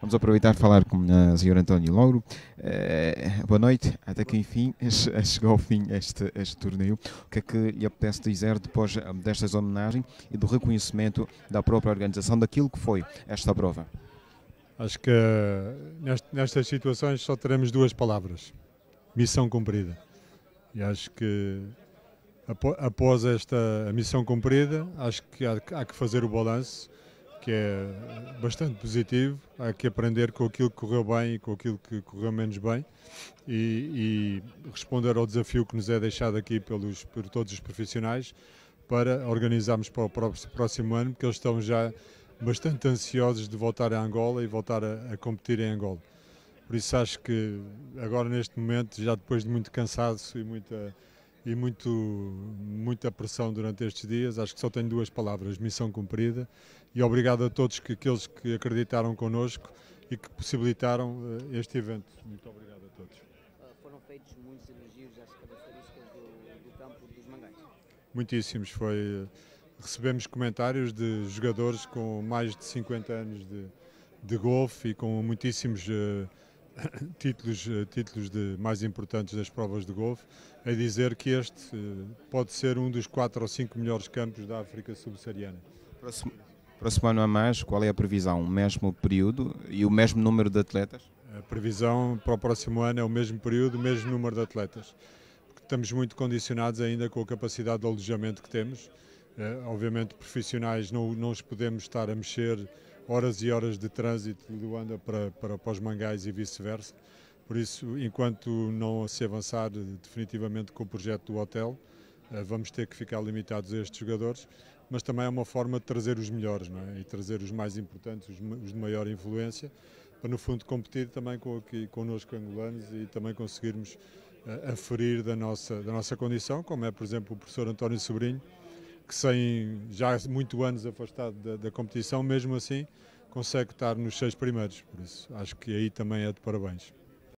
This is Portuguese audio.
Vamos aproveitar para falar com a senhora António Louro. Uh, boa noite, até que enfim chegou ao fim este, este torneio. O que é que lhe apetece dizer depois eh, destas homenagens e do reconhecimento da própria organização daquilo que foi esta prova? Acho que nestas situações só teremos duas palavras: missão cumprida. E acho que após esta missão cumprida, acho que há que fazer o balanço que é bastante positivo. Há que aprender com aquilo que correu bem e com aquilo que correu menos bem e, e responder ao desafio que nos é deixado aqui pelos, por todos os profissionais para organizarmos para o próximo ano, porque eles estão já bastante ansiosos de voltar a Angola e voltar a, a competir em Angola. Por isso acho que agora neste momento, já depois de muito cansaço e muita e muito, muita pressão durante estes dias. Acho que só tenho duas palavras: missão cumprida. E obrigado a todos que, aqueles que acreditaram connosco e que possibilitaram uh, este evento. Muito obrigado a todos. Uh, foram feitos muitos elogios às características do, do campo dos Mangais. Muitíssimos. Foi, recebemos comentários de jogadores com mais de 50 anos de, de golfe e com muitíssimos. Uh, títulos, eh, títulos de, mais importantes das provas de golfe, a dizer que este eh, pode ser um dos quatro ou cinco melhores campos da África subsaariana. Próximo, ano a mais, qual é a previsão? O mesmo período e o mesmo número de atletas? A previsão para o próximo ano é o mesmo período, o mesmo número de atletas. Porque estamos muito condicionados ainda com a capacidade de alojamento que temos. É, obviamente, profissionais não, não os podemos estar a mexer horas e horas de trânsito de Luanda para, para, para os Mangais e vice-versa. Por isso, enquanto não se avançar definitivamente com o projeto do hotel, eh, vamos ter que ficar limitados a estes jogadores, mas também é uma forma de trazer os melhores não é? e trazer os mais importantes, os, de maior influência, para no fundo competir também com aqui connosco angolanos e também conseguirmos uh, aferir da nossa, da nossa condição, como é, por exemplo, o professor António Sobrinho, que sem já muito anos afastado da, da, competição, mesmo assim consegue estar nos seis primeiros. Por isso, acho que aí também é de parabéns.